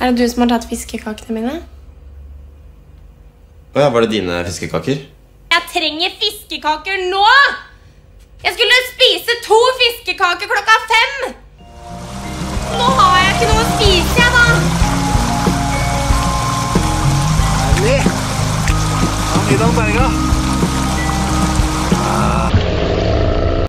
Er det du som har tatt fiskekakene mine? Å ja, var det dine fiskekaker? Jeg trenger fiskekaker nå! Jeg skulle spise to fiskekaker klokka fem! Nå har jeg ikke noe å spise, jeg, da. Herlig! Ja, middag berga.